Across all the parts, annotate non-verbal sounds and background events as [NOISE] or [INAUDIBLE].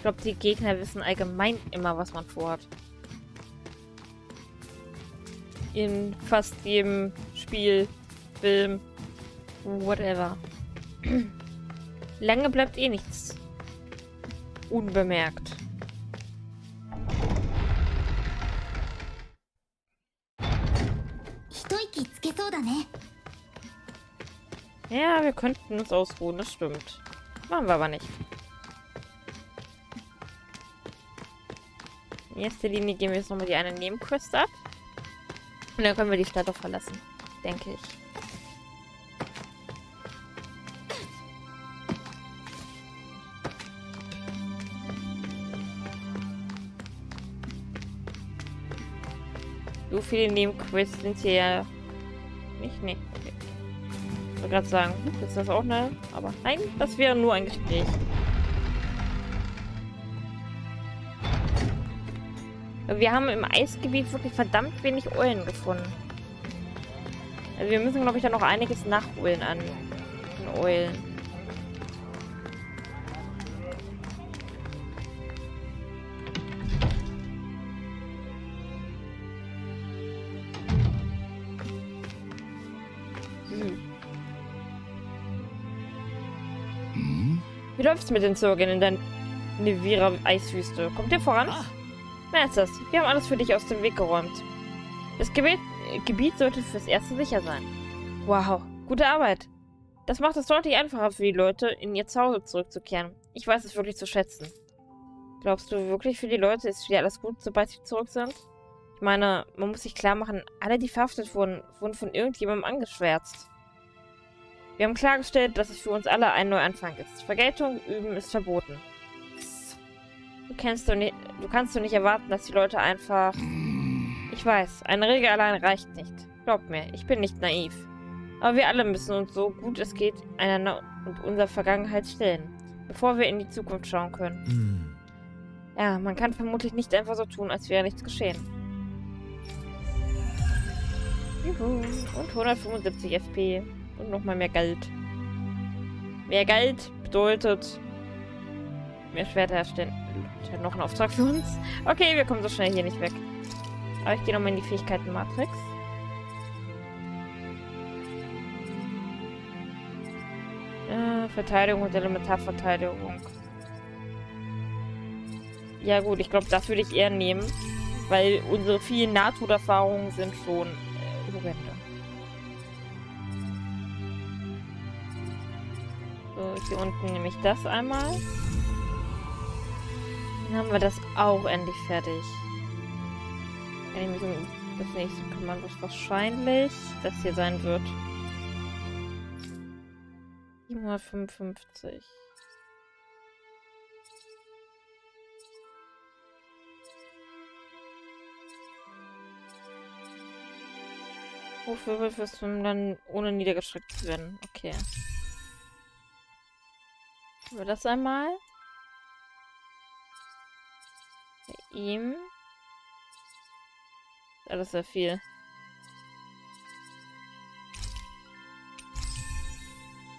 Ich glaube, die Gegner wissen allgemein immer, was man vorhat. In fast jedem Spiel, Film, whatever. [CLEARS THROAT] Lange bleibt eh nichts unbemerkt. Ja, wir könnten uns ausruhen, das stimmt. Machen wir aber nicht. In erster Linie gehen wir jetzt nochmal die eine Nebenquest ab. Und dann können wir die Stadt auch verlassen. Denke ich. So viele Nebenquests sind hier ja nicht. Nee. Ich wollte gerade sagen, ist das auch eine. Aber nein, das wäre nur ein Gespräch. Wir haben im Eisgebiet wirklich verdammt wenig Eulen gefunden. Also wir müssen, glaube ich, da noch einiges nachholen an, Eulen. Wie läuft's mit den Zeugen in der Nevira Eiswüste? Kommt ihr voran? Ah. Das? Wir haben alles für dich aus dem Weg geräumt. Das Gebiet, Gebiet sollte fürs Erste sicher sein. Wow, gute Arbeit. Das macht es deutlich einfacher für die Leute, in ihr Zuhause zurückzukehren. Ich weiß es wirklich zu schätzen. Glaubst du wirklich, für die Leute ist wieder alles gut, sobald sie zurück sind? Ich meine, man muss sich klar machen, alle, die verhaftet wurden, wurden von irgendjemandem angeschwärzt. Wir haben klargestellt, dass es für uns alle ein Neuanfang ist. Vergeltung üben ist verboten. Du, kennst du, nicht, du kannst du nicht erwarten, dass die Leute einfach... Ich weiß, eine Regel allein reicht nicht. Glaub mir, ich bin nicht naiv. Aber wir alle müssen uns so gut es geht einander und unserer Vergangenheit stellen, bevor wir in die Zukunft schauen können. Ja, man kann vermutlich nicht einfach so tun, als wäre nichts geschehen. Juhu. Und 175 FP. Und nochmal mehr Geld. Mehr Geld bedeutet mehr Schwerter erstellen. Noch ein Auftrag für uns. Okay, wir kommen so schnell hier nicht weg. Aber ich gehe nochmal in die Fähigkeiten-Matrix. Äh, Verteidigung und Elementarverteidigung. Ja gut, ich glaube, das würde ich eher nehmen. Weil unsere vielen Nahtoderfahrungen sind schon äh, horrende. So, hier unten nehme ich das einmal. Dann haben wir das auch endlich fertig. Kann ich mich um das nächste kümmern, was wahrscheinlich das hier sein wird. 755. Wofür wirst du dann ohne niedergestreckt zu werden? Okay. Haben wir das einmal? Ihm. Alles sehr viel.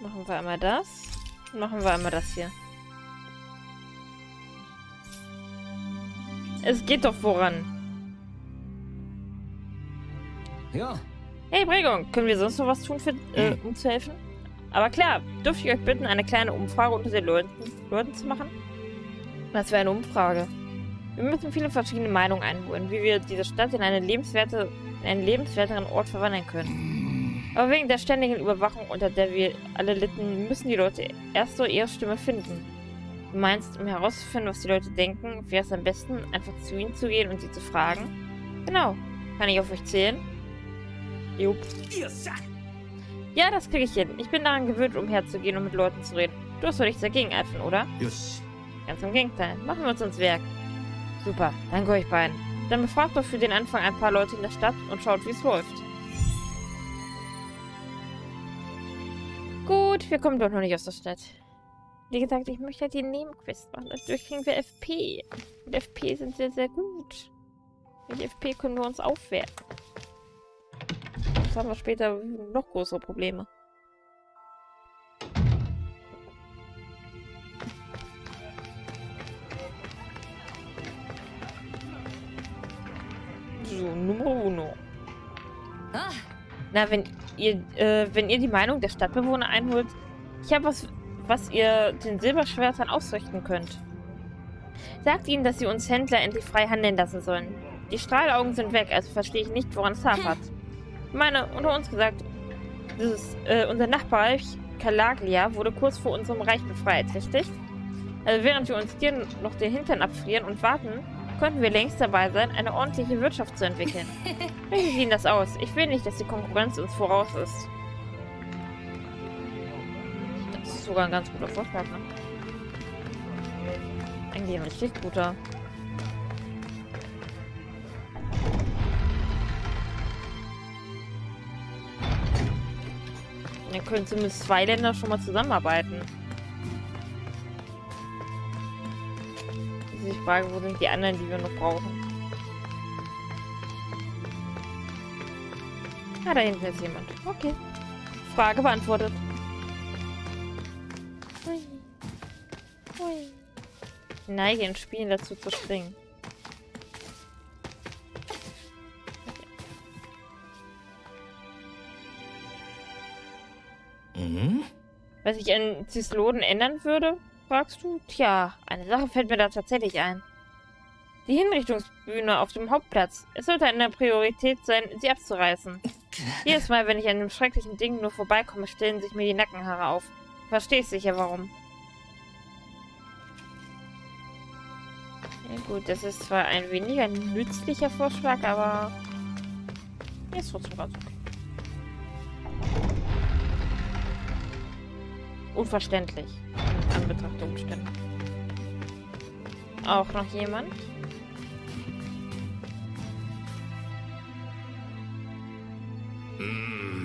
Machen wir einmal das. Machen wir einmal das hier. Es geht doch voran. Ja. Hey, Bregung, können wir sonst noch was tun, für, äh, um zu helfen? Aber klar, dürfte ich euch bitten, eine kleine Umfrage unter den Leuten, Leuten zu machen? Was für eine Umfrage? Wir müssen viele verschiedene Meinungen einholen, wie wir diese Stadt in, eine lebenswerte, in einen lebenswerteren Ort verwandeln können. Aber wegen der ständigen Überwachung, unter der wir alle litten, müssen die Leute erst so ihre Stimme finden. Du meinst, um herauszufinden, was die Leute denken, wäre es am besten, einfach zu ihnen zu gehen und sie zu fragen? Genau. Kann ich auf euch zählen? Jupp. Ja, das kriege ich hin. Ich bin daran gewöhnt, umherzugehen und mit Leuten zu reden. Du hast doch nichts dagegen, Alphen, oder? Yes. Ganz im Gegenteil. Machen wir uns ins Werk. Super, danke euch beiden. Dann befragt doch für den Anfang ein paar Leute in der Stadt und schaut, wie es läuft. Gut, wir kommen doch noch nicht aus der Stadt. Wie gesagt, ich möchte halt die Nebenquest machen. Dadurch kriegen wir FP. Und FP sind sehr, sehr gut. Mit FP können wir uns aufwerten. Sonst haben wir später noch größere Probleme. Numero uno. Na, wenn ihr, äh, wenn ihr die Meinung der Stadtbewohner einholt, ich habe was, was ihr den Silberschwertern ausrichten könnt. Sagt ihnen, dass sie uns Händler endlich frei handeln lassen sollen. Die Strahlaugen sind weg, also verstehe ich nicht, woran es hapert. Ich meine, unter uns gesagt, dieses, äh, unser Nachbarreich Kalaglia wurde kurz vor unserem Reich befreit, richtig? Also während wir uns hier noch den Hintern abfrieren und warten, könnten wir längst dabei sein, eine ordentliche Wirtschaft zu entwickeln. [LAUGHS] Wie sieht das aus? Ich will nicht, dass die Konkurrenz uns voraus ist. Das ist sogar ein ganz guter Vorschlag, ne? Eigentlich ein richtig guter. Dann können zumindest zwei Länder schon mal zusammenarbeiten. Frage, wo sind die anderen, die wir noch brauchen. Ah, da hinten ist jemand. Okay. Frage beantwortet. Hui. Hui. Ich neige in Spielen dazu zu springen. Mhm. Was ich an Zisloden ändern würde, fragst du? Tja, eine Sache fällt mir da tatsächlich ein. Die Hinrichtungsbühne auf dem Hauptplatz. Es sollte eine Priorität sein, sie abzureißen. Jedes Mal, wenn ich an dem schrecklichen Ding nur vorbeikomme, stellen sich mir die Nackenhaare auf. Verstehst sicher warum. Ja gut, das ist zwar ein weniger nützlicher Vorschlag, aber... Ist trotzdem ganz okay. Unverständlich. Der Umstände. Auch noch jemand?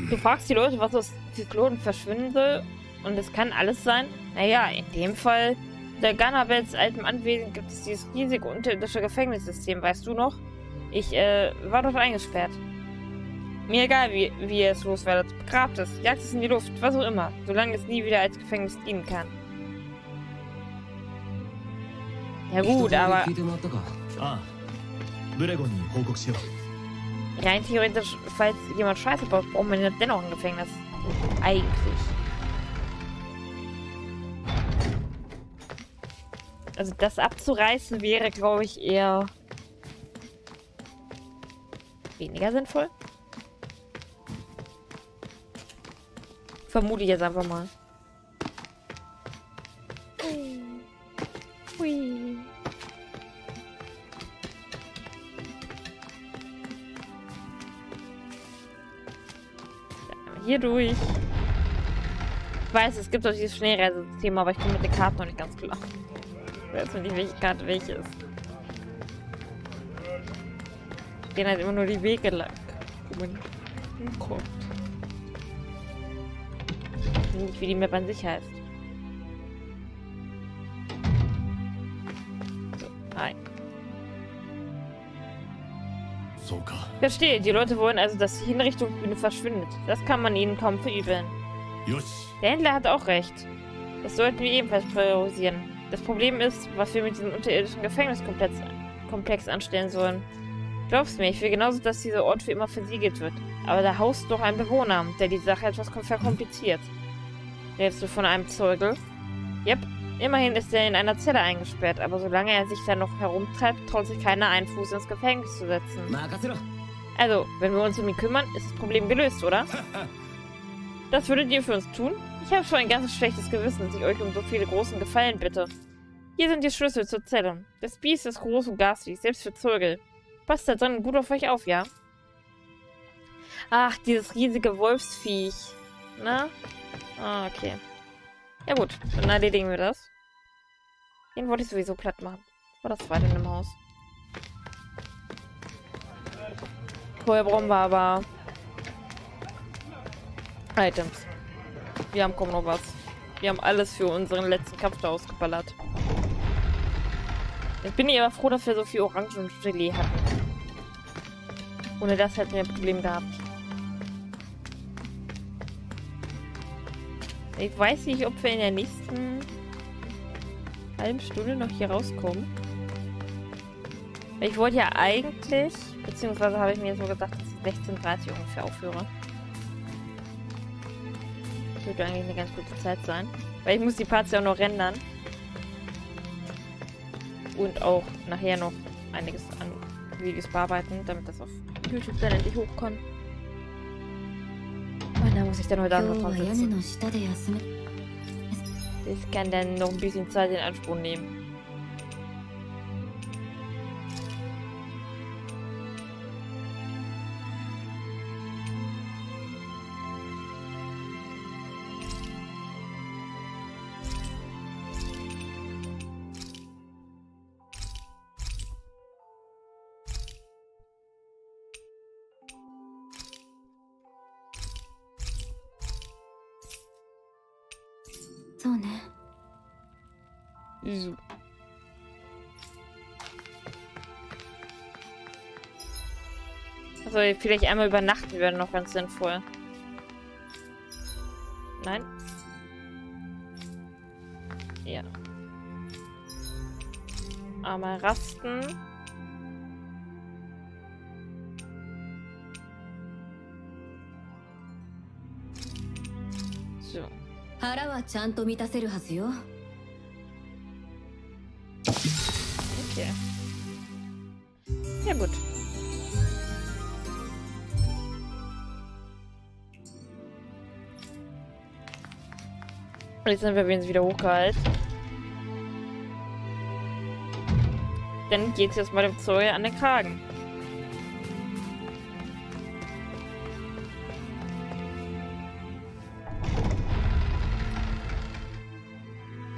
Du fragst die Leute, was aus Zyklonen verschwinden soll, und es kann alles sein? Naja, in dem Fall, der Ganabels altem Anwesen gibt es dieses riesige unterirdische Gefängnissystem, weißt du noch? Ich, äh, war dort eingesperrt. Mir egal, wie, wie ihr es loswerdet. Begrabt es, jagt es in die Luft, was auch immer, solange es nie wieder als Gefängnis dienen kann. Ja gut, aber... Rein theoretisch, falls jemand Scheiße baut, braucht man dennoch ein Gefängnis. Eigentlich. Also das abzureißen wäre, glaube ich, eher weniger sinnvoll. Vermute ich jetzt einfach mal. Hui. Hier durch. Ich weiß, es gibt auch dieses Schnellreisesystem, aber ich komme mit den Karten noch nicht ganz klar. Ich weiß nicht, welche Karte welche ist. Gehen halt immer nur die Wege lang. Hinkommt. Nicht, wie die Map an sich heißt. Verstehe, die Leute wollen also, dass die Hinrichtungsbühne verschwindet. Das kann man ihnen kaum verübeln. よし Der Händler hat auch recht. Das sollten wir ebenfalls priorisieren. Das Problem ist, was wir mit diesem unterirdischen Gefängniskomplex Komplex anstellen sollen. Glaubst mir, ich will genauso, dass dieser Ort für immer versiegelt wird. Aber da haust doch ein Bewohner, der die Sache etwas verkompliziert. Redest du von einem Zeugel? Yep. Immerhin ist er in einer Zelle eingesperrt, aber solange er sich da noch herumtreibt, traut sich keiner einen Fuß ins Gefängnis zu setzen. Also, wenn wir uns um ihn kümmern, ist das Problem gelöst, oder? [LAUGHS] Das würdet ihr für uns tun? Ich habe schon ein ganz schlechtes Gewissen, dass ich euch um so viele großen Gefallen bitte. Hier sind die Schlüssel zur Zelle. Das Biest ist groß und garstig, selbst für Zögel. Passt da drin gut auf euch auf, ja? Ach, dieses riesige Wolfsviech. Na? Ah, okay. Ja gut, dann erledigen wir das. Den wollte ich sowieso platt machen. War das zweite in dem Haus. Vorher brauchen wir aber Items. Wir haben kaum noch was. Wir haben alles für unseren letzten Kampf da ausgeballert. Jetzt bin ich aber froh, dass wir so viel Orangen und Gelee hatten. Ohne das hätten wir ein Problem gehabt. Ich weiß nicht, ob wir in der nächsten halben Stunde noch hier rauskommen. Ich wollte ja eigentlich, beziehungsweise habe ich mir so gedacht, dass ich 16.30 ungefähr aufhöre. Das würde eigentlich eine ganz gute Zeit sein. Weil ich muss die Parts ja auch noch rendern. Und auch nachher noch einiges an Videos bearbeiten, damit das auf YouTube dann endlich hochkommt. Und da muss ich dann heute Abend noch dran sitzen. Ich kann dann noch ein bisschen Zeit in Anspruch nehmen. そうね So. Also vielleicht einmal übernachten wäre noch ganz sinnvoll. Nein? Ja. Einmal rasten. 腹はちゃんと満たせるはずよ Okay. Ja gut. Und jetzt sind wir wenigstens wieder hochgehalten. Dann geht's jetzt mal dem Zoll an den Kragen.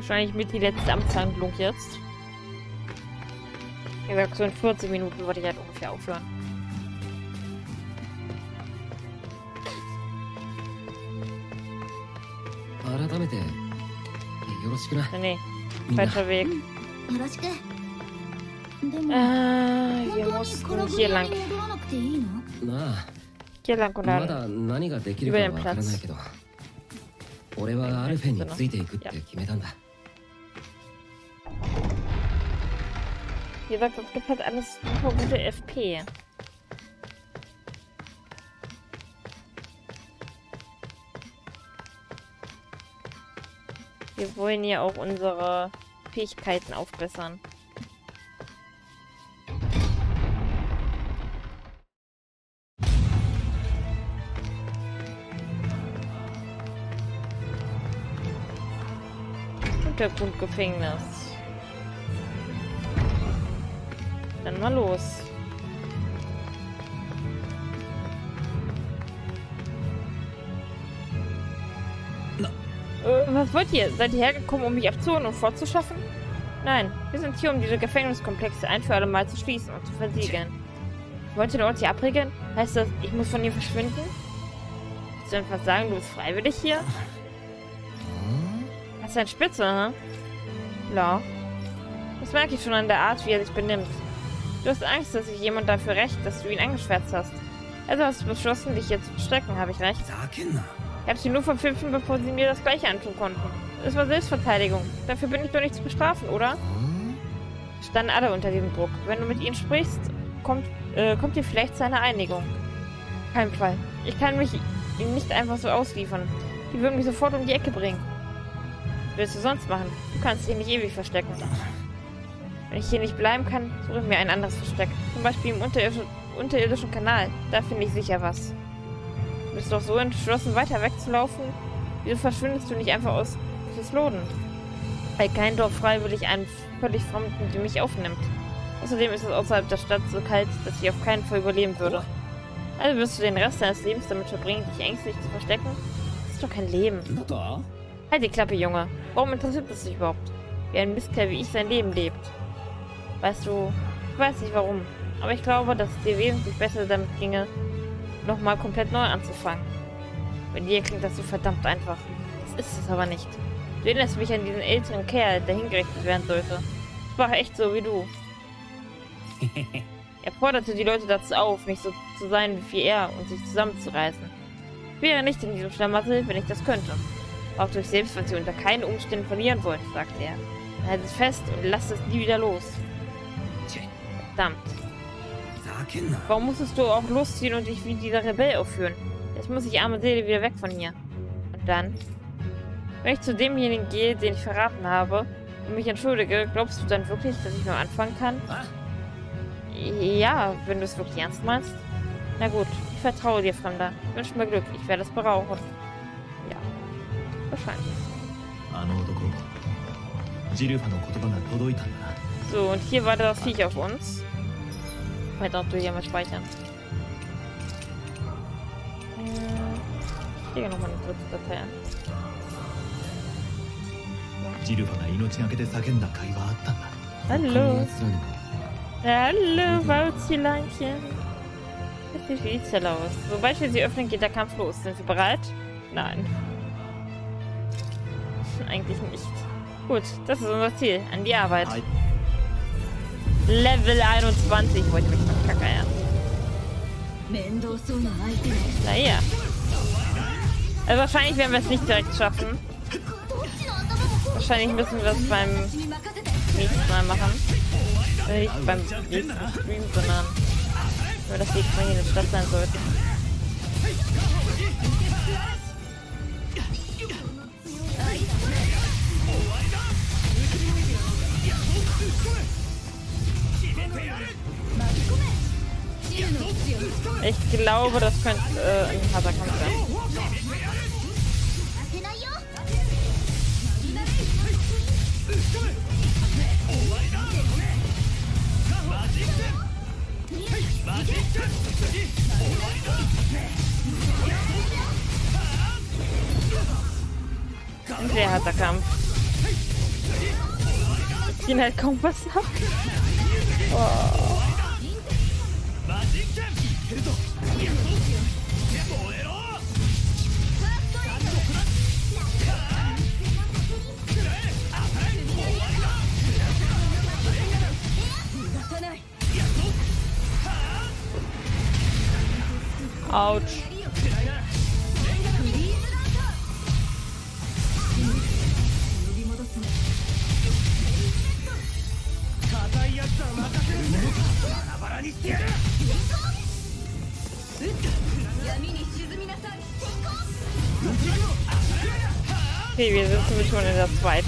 Wahrscheinlich mit die letzte Amtshandlung jetzt. Wie gesagt, so in 40 Minuten würde ich halt ungefähr aufhören. 改めてよろしくな Nee, nee, みんな falscher Weg. よろしくでも Äh, 本 wir 当に mussten この hier 分野 lang. に戻らなくていいのなあ Hier lang und ま dann. だ何ができるかはわからないけど俺はアルフェンについていくって決めたんだ Wie gesagt, es gibt halt alles super gute FP. Wir wollen ja auch unsere Fähigkeiten aufbessern. Untergrundgefängnis. Dann mal los. Äh, was wollt ihr? Seid ihr hergekommen, um mich abzuholen und fortzuschaffen? Nein, wir sind hier, um diese Gefängniskomplexe ein für alle Mal zu schließen und zu versiegeln. Wollt ihr den Ort hier abriegeln? Heißt das, ich muss von hier verschwinden? Willst du einfach sagen, du bist freiwillig hier? Das ist ein Spitze, hä? Ja. Das merke ich schon an der Art, wie er sich benimmt. Du hast Angst, dass sich jemand dafür rächt, dass du ihn angeschwärzt hast. Also hast du beschlossen, dich hier zu verstecken, habe ich recht? Ja, Kinder. Ich habe sie nur verpfiffen, bevor sie mir das gleiche antun konnten. Es war Selbstverteidigung. Dafür bin ich doch nicht zu bestrafen, oder? Hm? Standen alle unter diesem Druck. Wenn du mit ihnen sprichst, kommt, äh, kommt dir vielleicht zu einer Einigung. Kein Fall. Ich kann mich ihnen nicht einfach so ausliefern. Die würden mich sofort um die Ecke bringen. Was willst du sonst machen? Du kannst dich nicht ewig verstecken. Wenn ich hier nicht bleiben kann, suche ich mir ein anderes Versteck. Zum Beispiel im unterirdischen, unterirdischen Kanal. Da finde ich sicher was. Du bist doch so entschlossen, weiter wegzulaufen. Wieso verschwindest du nicht einfach aus Fisloden? Weil kein Dorf freiwillig einen völlig Fremden wie mich aufnimmt. Außerdem ist es außerhalb der Stadt so kalt, dass ich auf keinen Fall überleben würde. Also wirst du den Rest deines Lebens damit verbringen, dich ängstlich zu verstecken? Das ist doch kein Leben. だ Halt die Klappe, Junge. Warum interessiert es dich überhaupt? Wie ein Mistkerl wie ich sein Leben lebt. Weißt du, ich weiß nicht warum, aber ich glaube, dass es dir wesentlich besser damit ginge, nochmal komplett neu anzufangen. Bei dir klingt das so verdammt einfach. Das ist es aber nicht. Du erinnerst mich an diesen älteren Kerl, der hingerichtet werden sollte. Sprach echt so wie du. [LAUGHS] er forderte die Leute dazu auf, nicht so zu sein wie er und sich zusammenzureißen. Ich wäre nicht in diesem Schlamassel, wenn ich das könnte. Braucht euch selbst, was ihr unter keinen Umständen verlieren wollt, sagte er. Haltet es fest und lasst es nie wieder los. Verdammt. Warum musstest du auch losziehen und dich wie dieser Rebell aufführen? Jetzt muss ich arme Seele wieder weg von hier. Und dann? Wenn ich zu demjenigen gehe, den ich verraten habe, und mich entschuldige, glaubst du dann wirklich, dass ich nur anfangen kann? Ja, wenn du es wirklich ernst meinst. Na gut, ich vertraue dir, Fremder. Wünsche mir Glück, ich werde es brauchen. Ja, wahrscheinlich. So, und hier war das Viech auf uns. Weiter durch hier mal speichern. Äh, Ich lege nochmal eine dritte Datei an. ジルファが命がけで叫んだ会話あったんだ Hallo. Hallo, Wauzileinchen. Das sieht wie die Zelle aus. Sobald wir sie öffnen, geht der Kampf los. Sind Sie bereit? Nein. [LAUGHS] Eigentlich nicht. Gut, das ist unser Ziel. An die Arbeit. はい Level 21 wollte ich mich verkackeiern. 面倒そうな相手ね Naja. Also wahrscheinlich werden wir es nicht direkt schaffen. Wahrscheinlich müssen wir es beim 私に任せて nächsten Mal machen. Äh, Nicht beim nächsten Stream, sondern wenn wir das nächste Mal hier in der Stadt sein sollten. Ich glaube, das könnte äh, ein harter Kampf sein. Ein sehr harter Kampf. Ich bin halt kaum was ab. Oh. Autsch. Okay, wir sind nämlich schon in der zweiten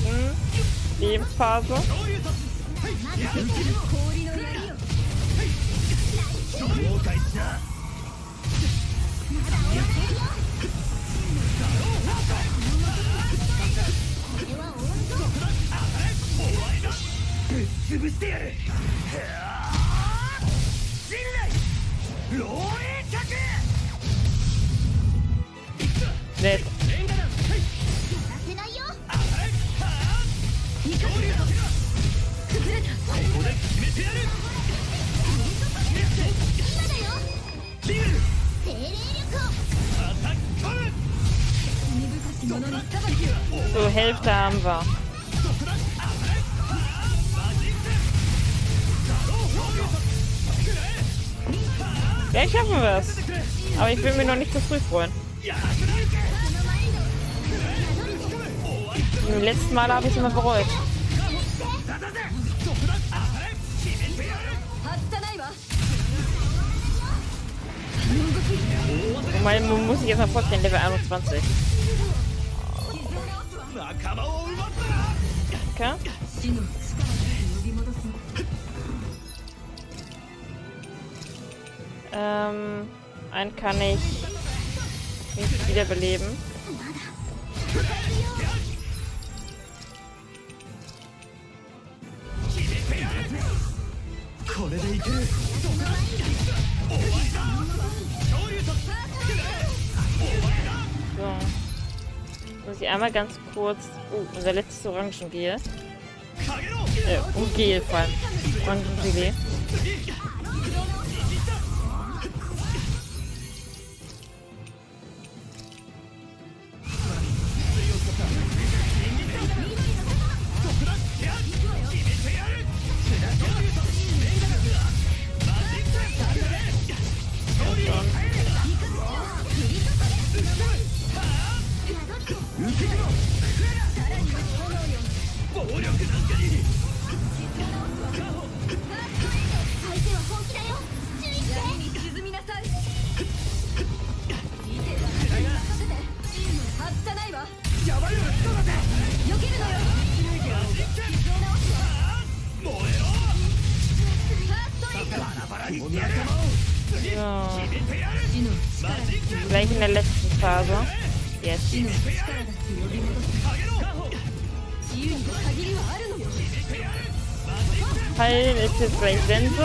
Lebensphase. 潰してやる。ロー。machen. Aber ich will mir noch nicht zu früh freuen. Im letzten Mal habe ich immer bereut. Und man muss ich jetzt mal vorstellen, Level 21. Okay. Ähm, einen kann ich nicht wiederbeleben. So. Muss ich einmal ganz kurz... Oh, unser letztes Orangengel. Äh, Gel vor allem. Orangengelee. Sense.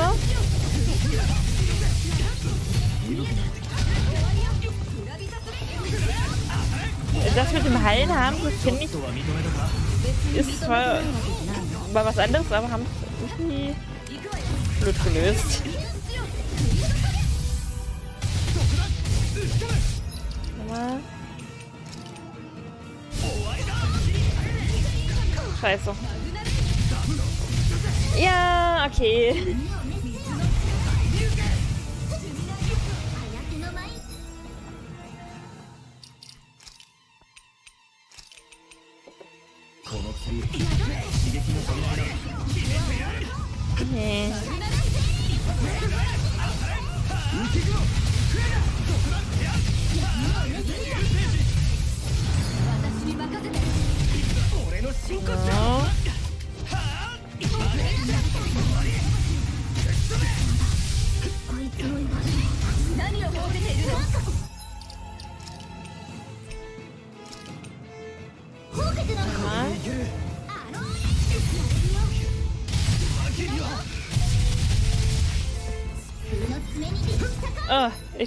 Das mit dem Heilen haben, das finde ich, ist zwar mal was anderes, aber haben es irgendwie blöd gelöst. Nochmal. Scheiße. Ja, okay.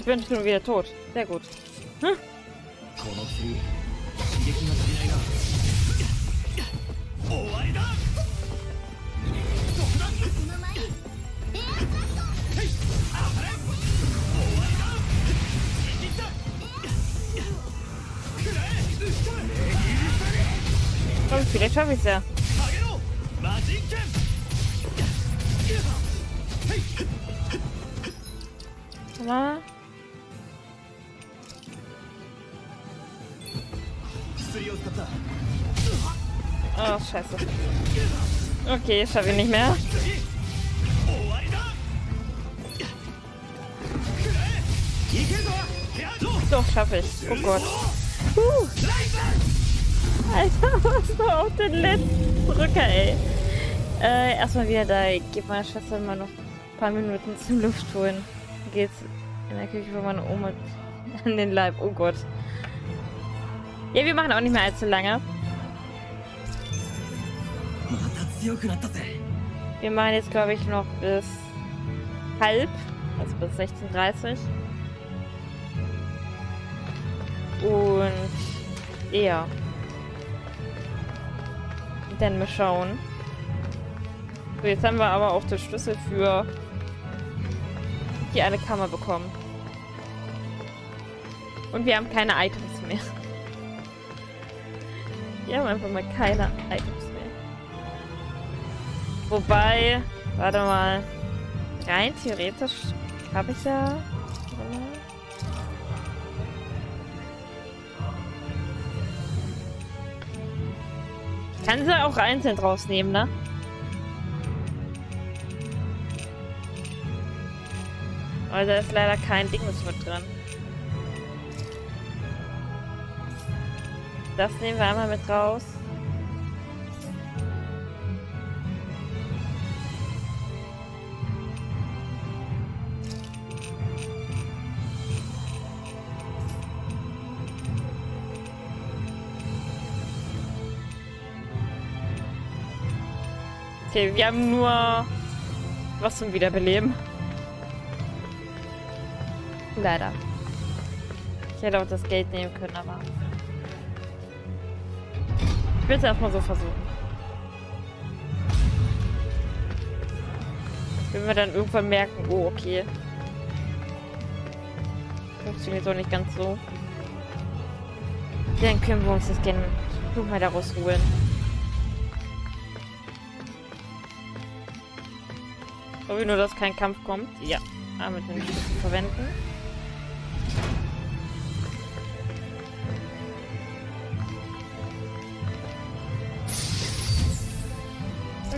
Ich bin schon wieder tot. Sehr gut. Hm? Komm, vielleicht schaffe ich es ja. Come on. Oh, scheiße. Okay, schaffe ich nicht mehr. Doch, schaffe ich. Oh Gott. Puh. Alter, [LAUGHS] was war auf den letzten Drücker, ey. Äh, erstmal wieder da. Ich gebe meiner Schwester immer noch ein paar Minuten zum Luft holen. Geht's in der Küche von meiner Oma an den Leib. Oh Gott. Ja, wir machen auch nicht mehr allzu lange. Wir machen jetzt, glaube ich, noch bis halb, also bis 16.30 Uhr. Und ja. Dann mal schauen. So, jetzt haben wir aber auch den Schlüssel für die eine Kammer bekommen. Und wir haben keine Items mehr. Wir haben einfach mal keine Items mehr. Wobei, warte mal. Rein theoretisch habe ich ja. kann sie auch einzeln draus nehmen, ne? Aber da ist leider kein Ding mit drin. Das nehmen wir einmal mit raus. Okay, wir haben nur was zum Wiederbeleben. Leider. Ich hätte auch das Geld nehmen können, aber... Will es erstmal so versuchen. Wenn wir dann irgendwann merken, oh, okay. Funktioniert doch nicht ganz so. Dann können wir uns das gerne mal daraus holen. Wie nur, dass kein Kampf kommt. Ja. Ah, mit den verwenden.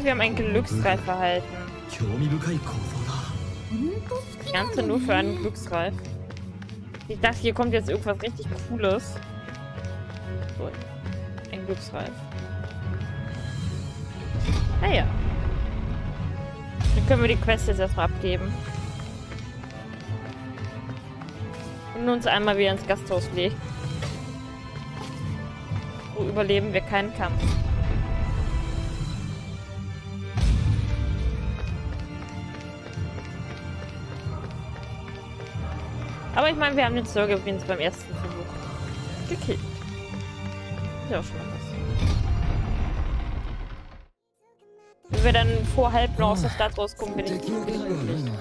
wir haben einen Glücksreif erhalten. Das Ganze nur für einen Glücksreif. Ich dachte, hier kommt jetzt irgendwas richtig Cooles. So, ein Glücksreif. Ah naja. Dann können wir die Quest jetzt erstmal abgeben. Und uns einmal wieder ins Gasthaus legen. So überleben wir keinen Kampf. Aber ich meine, wir haben den Sturgewinns beim ersten Versuch gekillt. Ist ja auch schon mal was. Wenn wir dann vor halb noch aus der Stadt rauskommen, bin ich nicht glücklich.